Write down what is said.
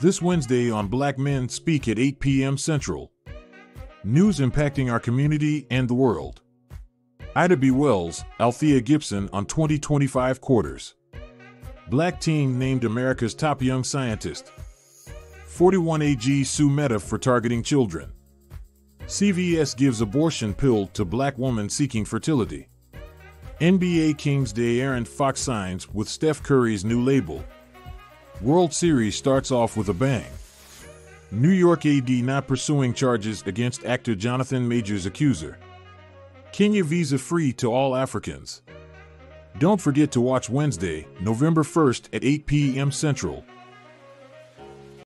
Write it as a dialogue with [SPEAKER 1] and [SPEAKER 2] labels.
[SPEAKER 1] This Wednesday on Black Men Speak at 8 p.m. Central. News impacting our community and the world. Ida B. Wells, Althea Gibson on 2025 quarters. Black teen named America's top young scientist. 41 AG sue Meta for targeting children. CVS gives abortion pill to black woman seeking fertility. NBA Kings Day De'Aaron Fox signs with Steph Curry's new label. World Series starts off with a bang. New York AD not pursuing charges against actor Jonathan Majors' accuser. Kenya visa free to all Africans. Don't forget to watch Wednesday, November 1st at 8 p.m. Central